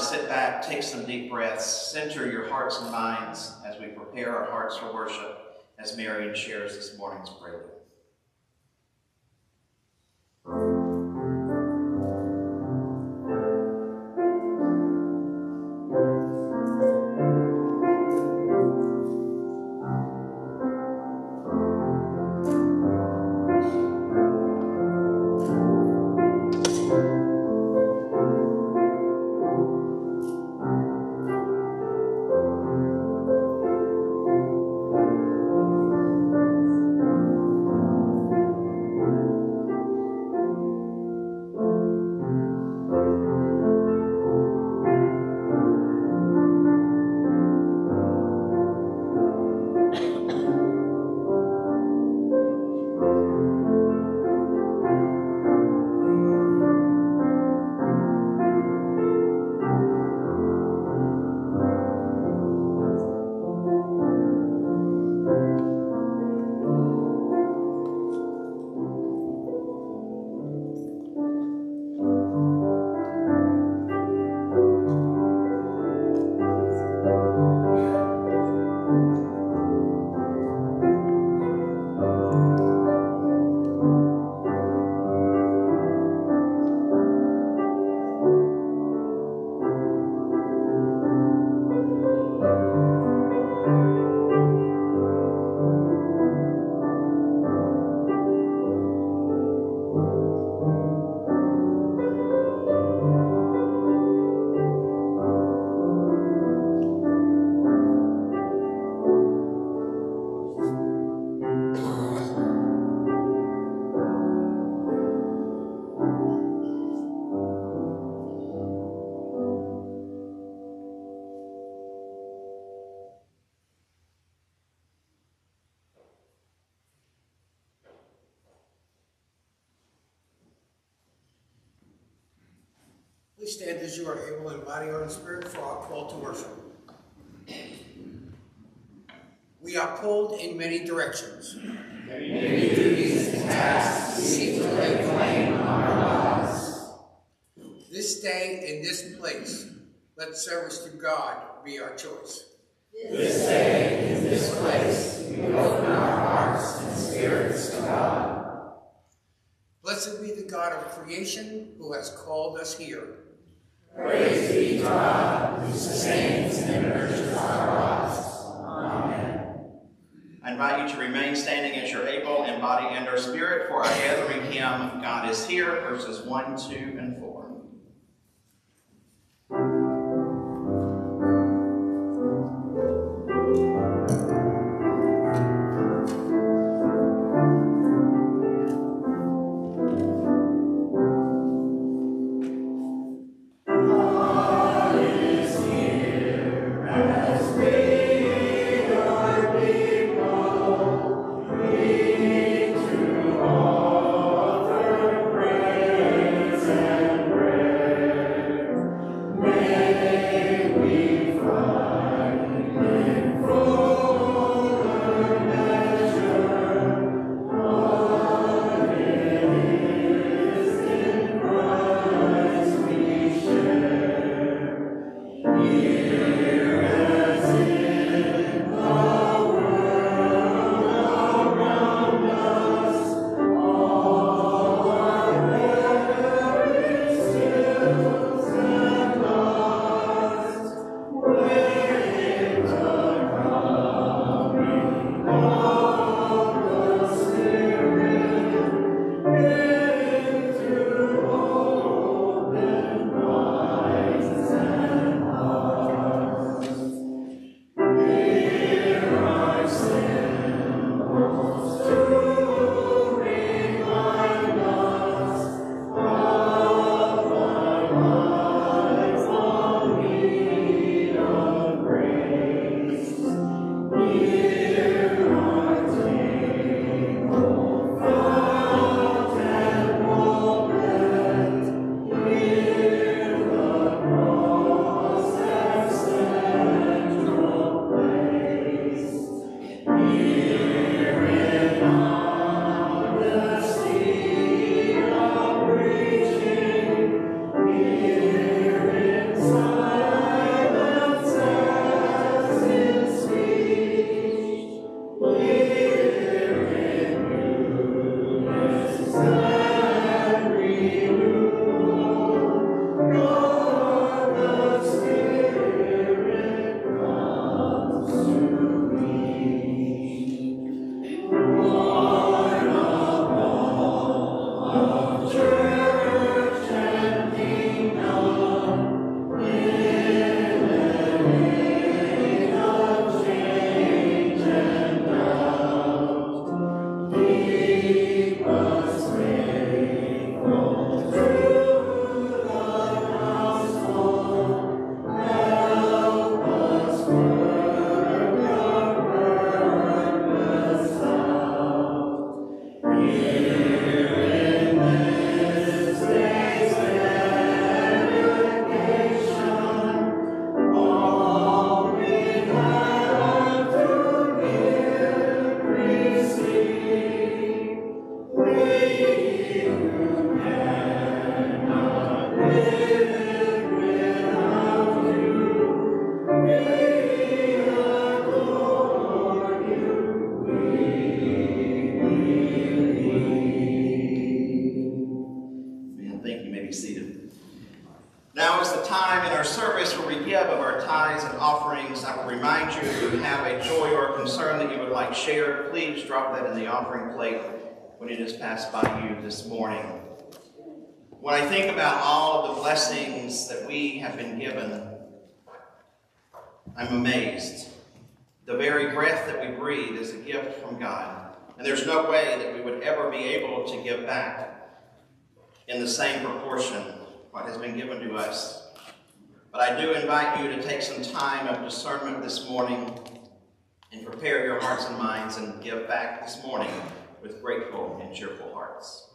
sit back, take some deep breaths, center your hearts and minds as we prepare our hearts for worship as Marion shares this morning's prelude. You are able in body or in spirit for our call to worship. We are pulled in many directions. Many duties and tasks seek to lay claim on our lives. This day in this place, let service to God be our choice. This day in this place, we open our hearts and spirits to God. Blessed be the God of creation who has called us here. Praise be to God who sustains and nurtures our lives. Amen. I invite you to remain standing as you're able in body and or spirit for our gathering hymn, God is Here, verses 1, 2, and 4. Thank you. May be seated. Now is the time in our service where we give of our tithes and offerings. I will remind you if you have a joy or a concern that you would like shared, please drop that in the offering plate when it is passed by you this morning. When I think about all of the blessings that we have been given, I'm amazed. The very breath that we breathe is a gift from God, and there's no way that we would ever be able to give back in the same proportion what has been given to us. But I do invite you to take some time of discernment this morning and prepare your hearts and minds and give back this morning with grateful and cheerful hearts.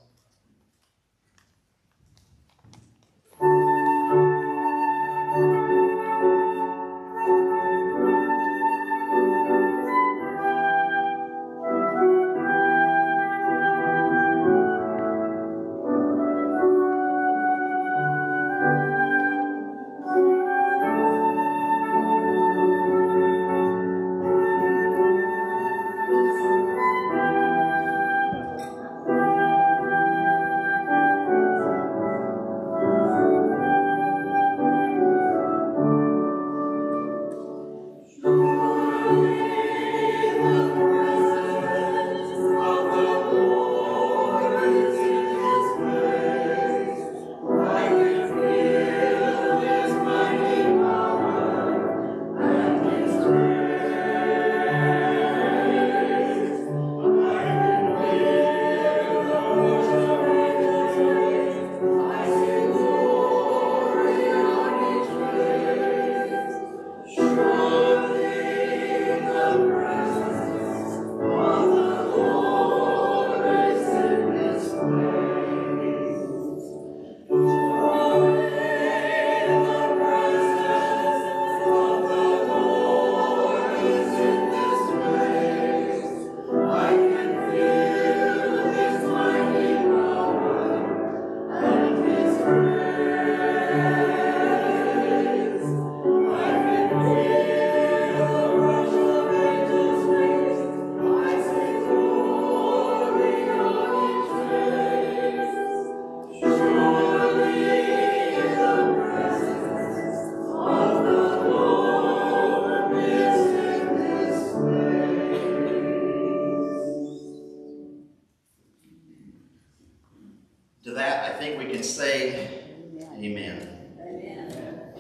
Amen. Amen.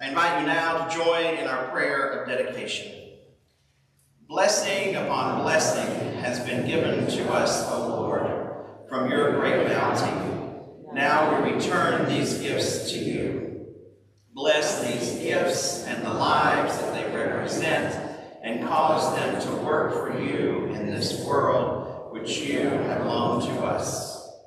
I invite you now to join in our prayer of dedication. Blessing upon blessing has been given to us, O Lord, from your great bounty. Now we return these gifts to you. Bless these gifts and the lives that they represent and cause them to work for you in this world which you have loaned to us.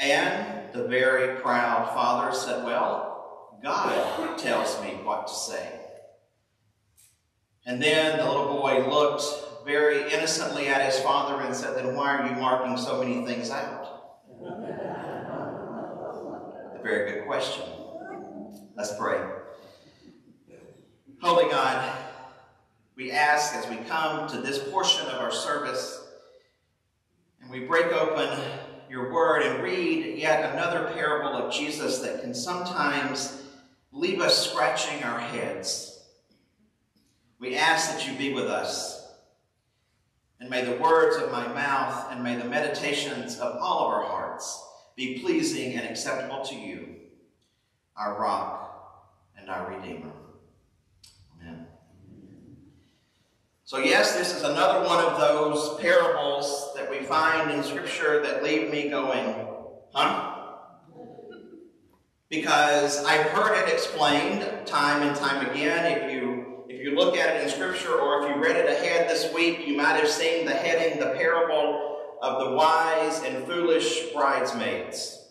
And the very proud father said, Well, God tells me what to say. And then the little boy looked very innocently at his father and said, Then why are you marking so many things out? A very good question. Let's pray. Holy God, we ask as we come to this portion of our service and we break open your word and read yet another parable of Jesus that can sometimes leave us scratching our heads. We ask that you be with us. And may the words of my mouth and may the meditations of all of our hearts be pleasing and acceptable to you, our rock and our redeemer. So yes, this is another one of those parables that we find in Scripture that leave me going, huh? Because I've heard it explained time and time again. If you if you look at it in Scripture or if you read it ahead this week, you might have seen the heading, the parable of the wise and foolish bridesmaids.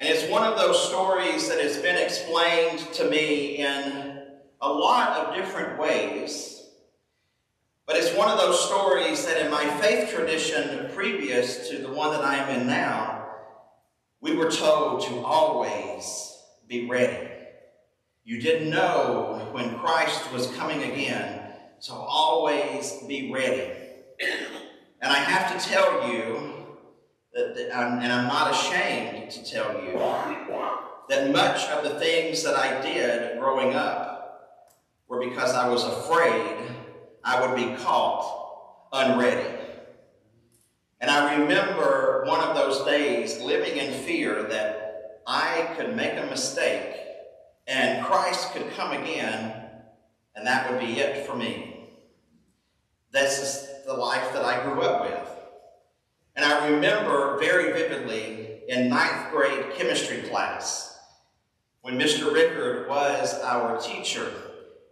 And it's one of those stories that has been explained to me in a lot of different ways. But it's one of those stories that in my faith tradition previous to the one that I am in now, we were told to always be ready. You didn't know when Christ was coming again, so always be ready. And I have to tell you, that, that I'm, and I'm not ashamed to tell you, that much of the things that I did growing up were because I was afraid I would be caught unready. And I remember one of those days living in fear that I could make a mistake and Christ could come again and that would be it for me. This is the life that I grew up with. And I remember very vividly in ninth grade chemistry class when Mr. Rickard was our teacher.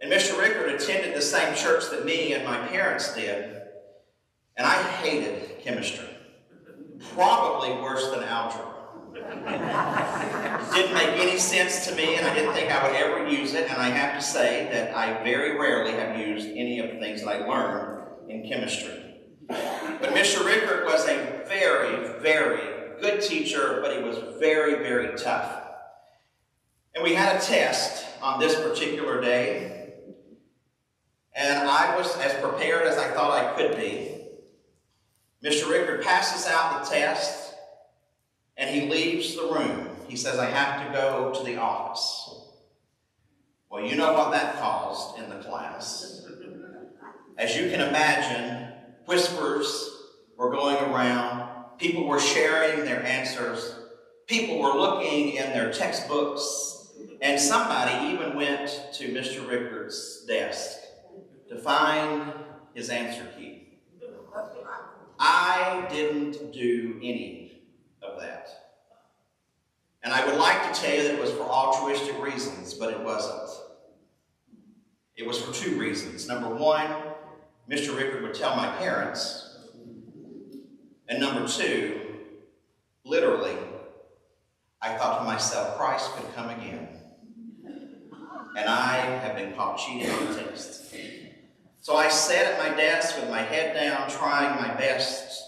And Mr. Rickard attended the same church that me and my parents did. And I hated chemistry, probably worse than algebra. it didn't make any sense to me, and I didn't think I would ever use it. And I have to say that I very rarely have used any of the things that I learned in chemistry. But Mr. Rickard was a very, very good teacher, but he was very, very tough. And we had a test on this particular day, and I was as prepared as I thought I could be. Mr. Rickard passes out the test, and he leaves the room. He says, I have to go to the office. Well, you know what that caused in the class. As you can imagine, whispers were going around. People were sharing their answers. People were looking in their textbooks. And somebody even went to Mr. Rickard's desk to find his answer key. I didn't do any of that. And I would like to tell you that it was for altruistic reasons, but it wasn't. It was for two reasons. Number one, Mr. Rickard would tell my parents. And number two, literally, I thought to myself, Christ could come again. And I have been caught cheating on the test. So I sat at my desk with my head down, trying my best.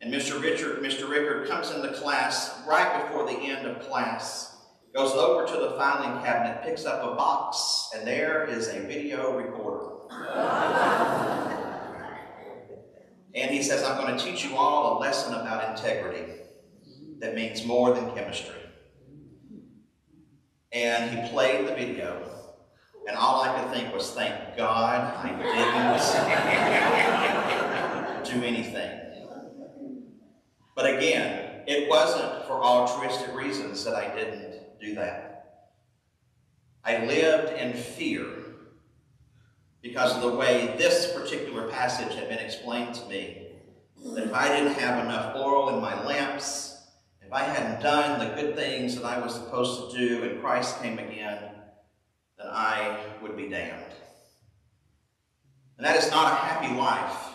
And Mr. Richard, Mr. Rickard comes into class right before the end of class, goes over to the filing cabinet, picks up a box, and there is a video recorder. and he says, I'm going to teach you all a lesson about integrity that means more than chemistry. And he played the video, and all I could think was, thank God I didn't do anything. But again, it wasn't for altruistic reasons that I didn't do that. I lived in fear because of the way this particular passage had been explained to me. That if I didn't have enough oil in my lamps, if I hadn't done the good things that I was supposed to do and Christ came again, then I would be damned. And that is not a happy life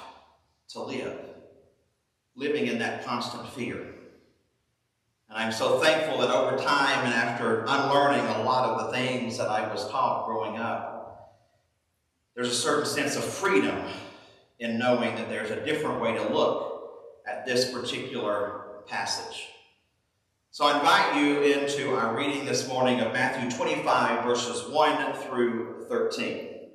to live, living in that constant fear. And I'm so thankful that over time and after unlearning a lot of the things that I was taught growing up, there's a certain sense of freedom in knowing that there's a different way to look at this particular passage. So I invite you into our reading this morning of Matthew 25, verses 1 through 13.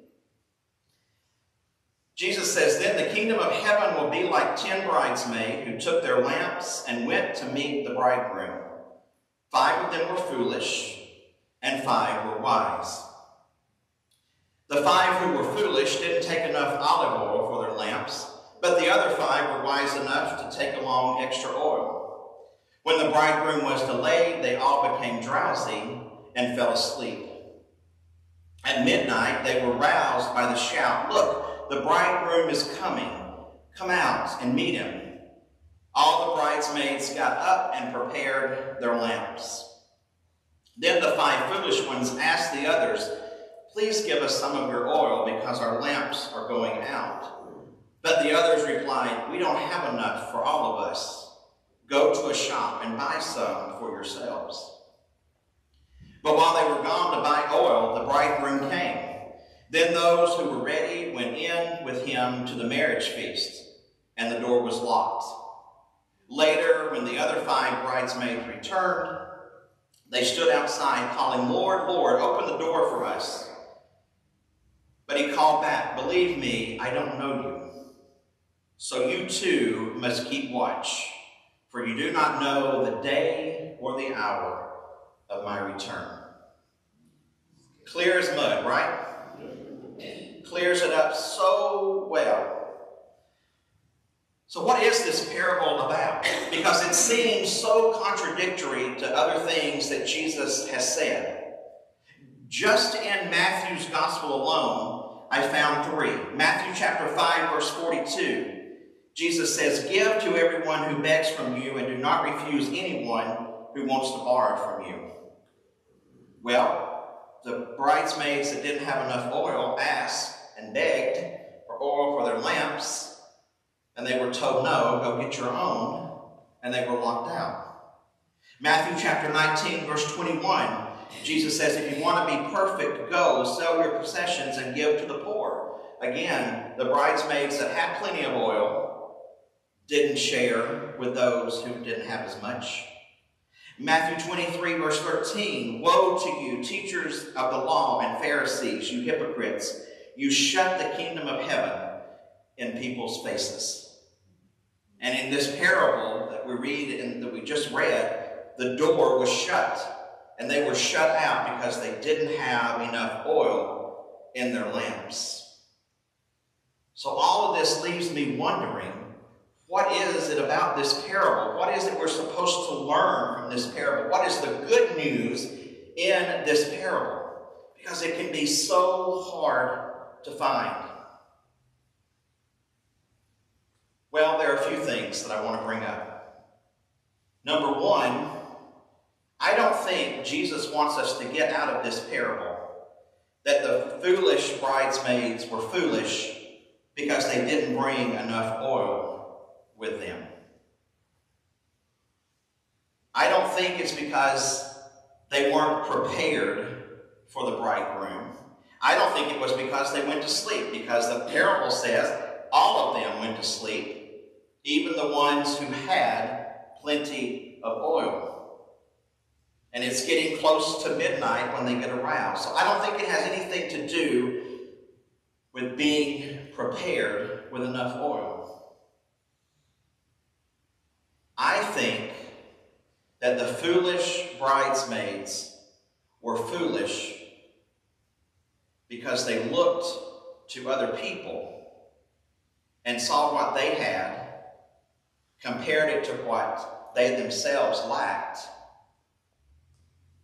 Jesus says, Then the kingdom of heaven will be like ten bridesmaids who took their lamps and went to meet the bridegroom. Five of them were foolish, and five were wise. The five who were foolish didn't take enough olive oil for their lamps, but the other five were wise enough to take along extra oil. When the bridegroom was delayed, they all became drowsy and fell asleep. At midnight, they were roused by the shout, Look, the bridegroom is coming. Come out and meet him. All the bridesmaids got up and prepared their lamps. Then the five foolish ones asked the others, Please give us some of your oil because our lamps are going out. But the others replied, We don't have enough for all of us. Go to a shop and buy some for yourselves. But while they were gone to buy oil, the bridegroom came. Then those who were ready went in with him to the marriage feast, and the door was locked. Later, when the other five bridesmaids returned, they stood outside calling, Lord, Lord, open the door for us. But he called back, Believe me, I don't know you. So you too must keep watch, for you do not know the day or the hour of my return. Clear as mud, right? Clears it up so well. So, what is this parable about? Because it seems so contradictory to other things that Jesus has said. Just in Matthew's gospel alone, I found three. Matthew chapter 5, verse 42. Jesus says, Give to everyone who begs from you, and do not refuse anyone who wants to borrow from you. Well, the bridesmaids that didn't have enough oil asked and begged for oil for their lamps, and they were told, No, go get your own, and they were locked out. Matthew chapter 19, verse 21, Jesus says, If you want to be perfect, go sell your possessions and give to the poor. Again, the bridesmaids that had plenty of oil didn't share with those who didn't have as much. Matthew 23, verse 13 Woe to you, teachers of the law and Pharisees, you hypocrites! You shut the kingdom of heaven in people's faces. And in this parable that we read and that we just read, the door was shut. And they were shut out because they didn't have enough oil in their lamps. So all of this leaves me wondering what is it about this parable? What is it we're supposed to learn from this parable? What is the good news in this parable? Because it can be so hard to find. Well, there are a few things that I want to bring up. Number one, I don't think Jesus wants us to get out of this parable that the foolish bridesmaids were foolish because they didn't bring enough oil with them. I don't think it's because they weren't prepared for the bridegroom. I don't think it was because they went to sleep, because the parable says all of them went to sleep, even the ones who had plenty of oil. And it's getting close to midnight when they get aroused. So I don't think it has anything to do with being prepared with enough oil. I think that the foolish bridesmaids were foolish because they looked to other people and saw what they had, compared it to what they themselves lacked,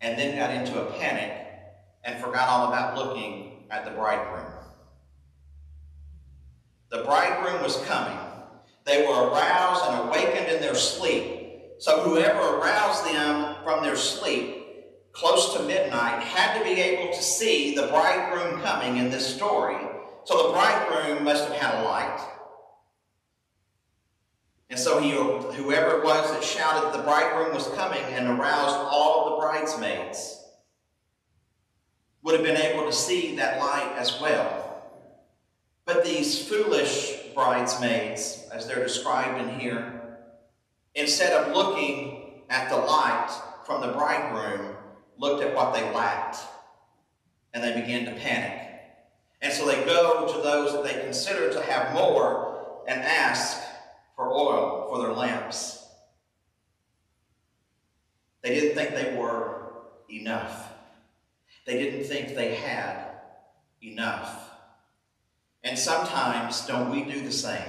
and then got into a panic and forgot all about looking at the bridegroom. The bridegroom was coming. They were aroused and awakened in their sleep. So whoever aroused them from their sleep close to midnight had to be able to see the bridegroom coming in this story. So the bridegroom must have had a light. And so he, whoever it was that shouted the bridegroom was coming and aroused all of the bridesmaids would have been able to see that light as well. But these foolish bridesmaids, as they're described in here, instead of looking at the light from the bridegroom, looked at what they lacked. And they began to panic. And so they go to those that they consider to have more and ask for oil for their lamps. They didn't think they were enough. They didn't think they had enough. And sometimes, don't we do the same?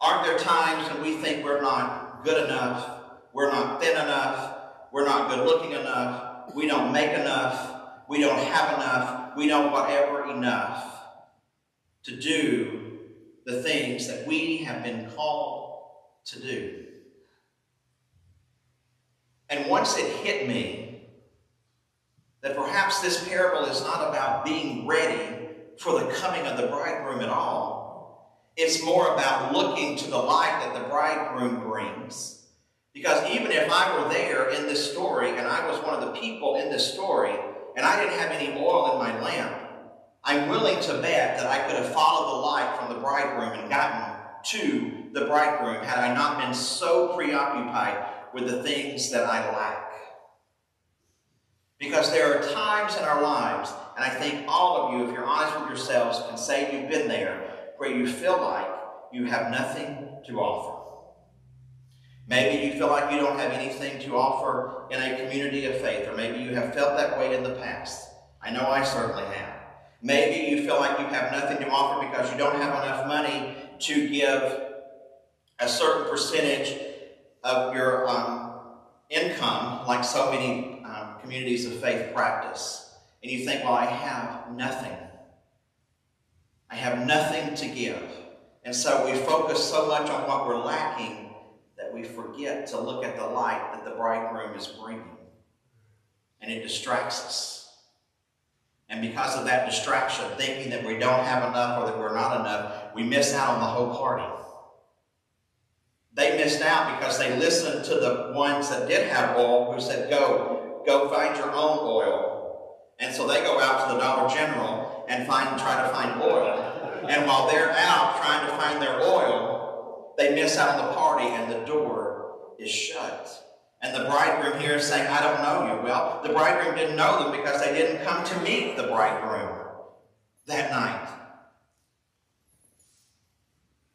Aren't there times when we think we're not good enough, we're not thin enough, we're not good looking enough, we don't make enough, we don't have enough, we don't whatever enough to do the things that we have been called to do? And once it hit me that perhaps this parable is not about being ready for the coming of the bridegroom at all. It's more about looking to the light that the bridegroom brings Because even if I were there in this story and I was one of the people in this story and I didn't have any oil in my lamp, I'm willing to bet that I could have followed the light from the bridegroom and gotten to the bridegroom had I not been so preoccupied with the things that I lack. Because there are times in our lives, and I think all of you, if you're honest with yourselves, can say you've been there, where you feel like you have nothing to offer. Maybe you feel like you don't have anything to offer in a community of faith, or maybe you have felt that way in the past. I know I certainly have. Maybe you feel like you have nothing to offer because you don't have enough money to give a certain percentage of your um, income, like so many um, communities of faith practice. And you think, well, I have nothing. I have nothing to give. And so we focus so much on what we're lacking that we forget to look at the light that the bridegroom is bringing. And it distracts us. And because of that distraction, thinking that we don't have enough or that we're not enough, we miss out on the whole party. They missed out because they listened to the ones that did have oil who said, Go, go find your own oil. And so they go out to the Dollar General and find try to find oil. And while they're out trying to find their oil, they miss out on the party and the door is shut. And the bridegroom here is saying, I don't know you. Well, the bridegroom didn't know them because they didn't come to meet the bridegroom that night.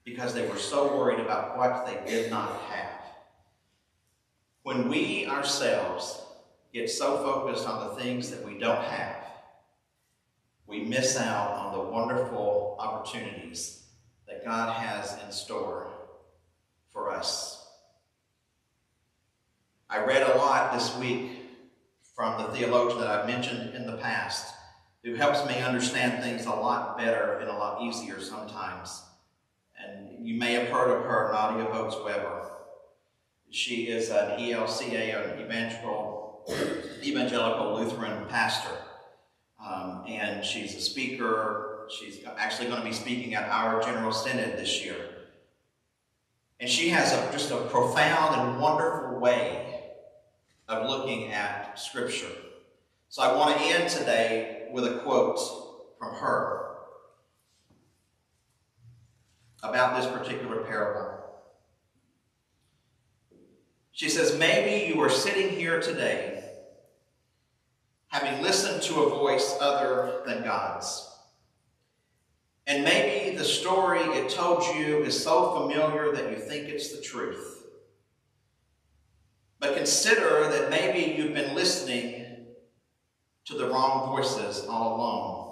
Because they were so worried about what they did not have. When we ourselves get so focused on the things that we don't have, we miss out on the wonderful opportunities that God has in store for us. I read a lot this week from the theologian that I've mentioned in the past who helps me understand things a lot better and a lot easier sometimes. And you may have heard of her, Nadia Bolz-Weber. She is an ELCA, an evangelical, evangelical Lutheran pastor. Um, and she's a speaker. She's actually going to be speaking at our General Synod this year. And she has a, just a profound and wonderful way of looking at Scripture. So I want to end today with a quote from her about this particular parable. She says, Maybe you are sitting here today having listened to a voice other than God's. And maybe the story it told you is so familiar that you think it's the truth. But consider that maybe you've been listening to the wrong voices all along.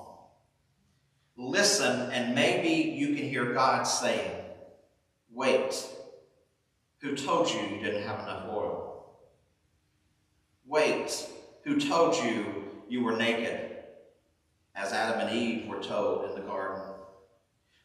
Listen, and maybe you can hear God saying, Wait, who told you you didn't have enough oil? Wait, who told you you were naked, as Adam and Eve were told in the garden?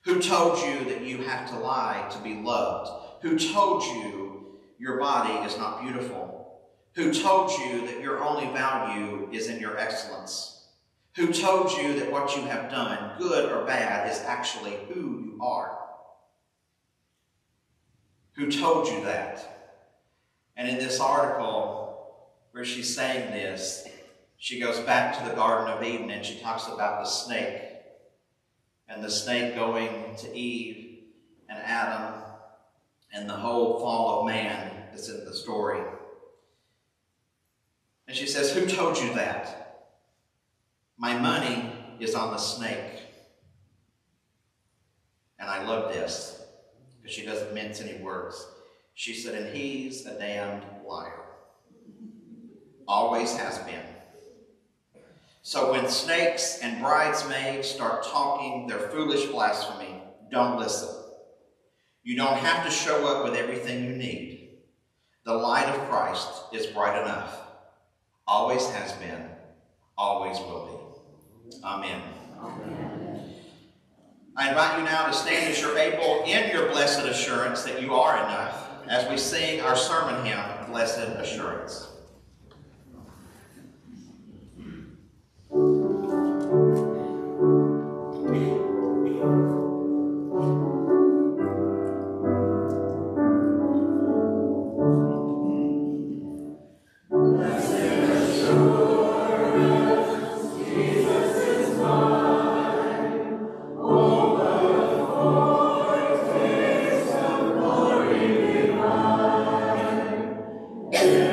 Who told you that you have to lie to be loved? Who told you your body is not beautiful? Who told you that your only value is in your excellence? Who told you that what you have done, good or bad, is actually who you are? Who told you that? And in this article, where she's saying this, she goes back to the Garden of Eden and she talks about the snake. And the snake going to Eve and Adam and the whole fall of man that's in the story. And she says, Who told you that? My money is on the snake. And I love this because she doesn't mince any words. She said, And he's a damned liar. Always has been. So when snakes and bridesmaids start talking their foolish blasphemy, don't listen. You don't have to show up with everything you need. The light of Christ is bright enough. Always has been, always will be. Amen. Amen. I invite you now to stand as you're able in your blessed assurance that you are enough as we sing our sermon hymn, Blessed Assurance. Yeah.